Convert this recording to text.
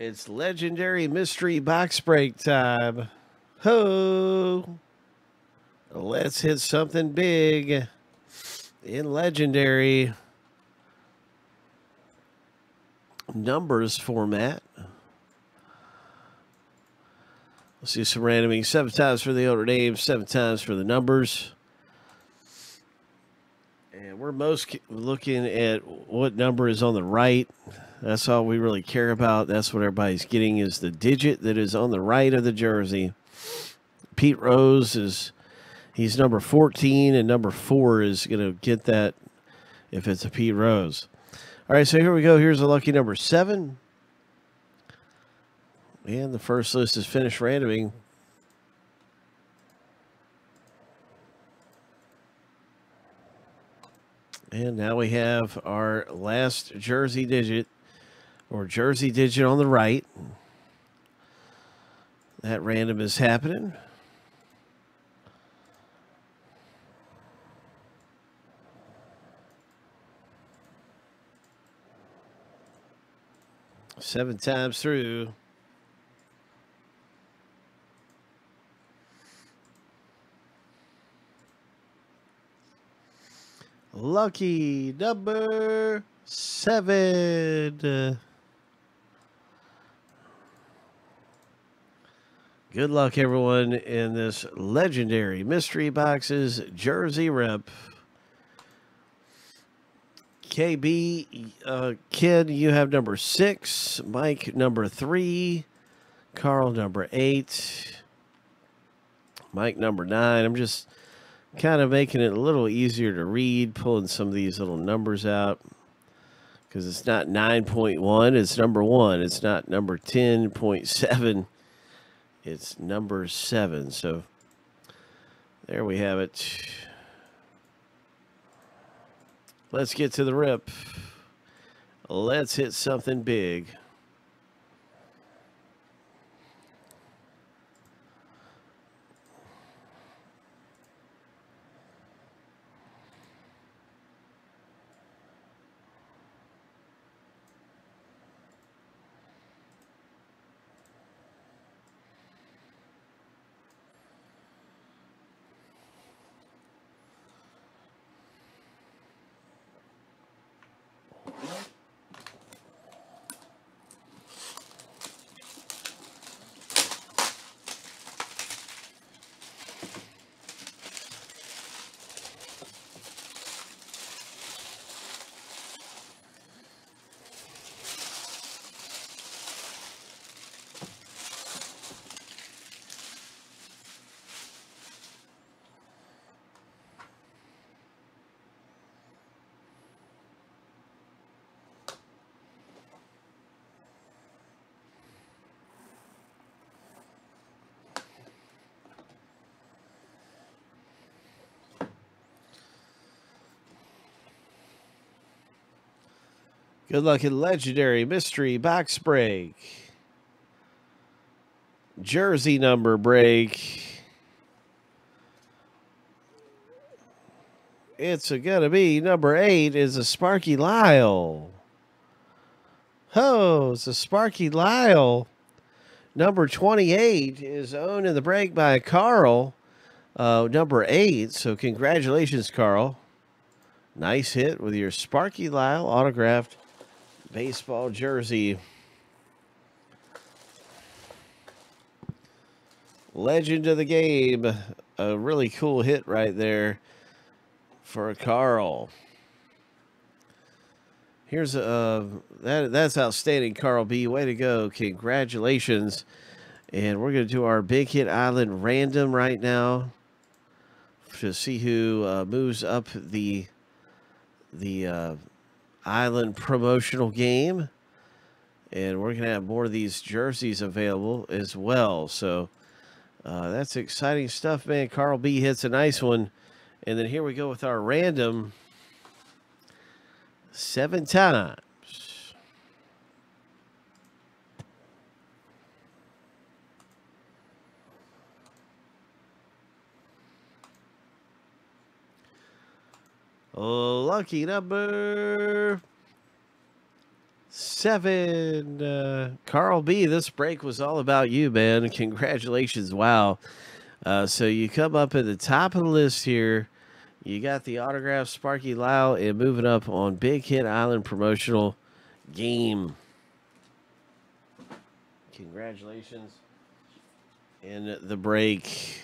It's legendary mystery box break time. Ho! Let's hit something big in legendary numbers format. Let's do some randoming. Seven times for the older names, seven times for the numbers. And we're most looking at what number is on the right. That's all we really care about. That's what everybody's getting is the digit that is on the right of the jersey. Pete Rose is he's number 14 and number 4 is going to get that if it's a Pete Rose. All right, so here we go. Here's a lucky number 7. And the first list is finished randoming. And now we have our last jersey digit or jersey digit on the right. That random is happening. Seven times through. Lucky number seven. Good luck, everyone, in this legendary mystery boxes jersey rep. KB, uh, Kid, you have number six. Mike, number three. Carl, number eight. Mike, number nine. I'm just kind of making it a little easier to read, pulling some of these little numbers out because it's not 9.1, it's number one. It's not number 10.7, it's number seven. So there we have it. Let's get to the rip. Let's hit something big. Good luck in legendary mystery box break. Jersey number break. It's going to be number eight is a Sparky Lyle. Oh, it's a Sparky Lyle. Number 28 is owned in the break by Carl. Uh, number eight. So congratulations, Carl. Nice hit with your Sparky Lyle autographed baseball jersey. Legend of the game. A really cool hit right there for Carl. Here's a uh, that that's outstanding, Carl B. Way to go! Congratulations! And we're gonna do our big hit island random right now to see who uh, moves up the the uh, Island promotional game. And we're going to have more of these jerseys available as well. So uh, that's exciting stuff, man. Carl B hits a nice one. And then here we go with our random seven times. Lucky number seven. Uh, Carl B, this break was all about you, man. Congratulations. Wow. Uh, so you come up at the top of the list here. You got the autograph Sparky Lyle and moving up on Big Hit Island promotional game. Congratulations. In the break.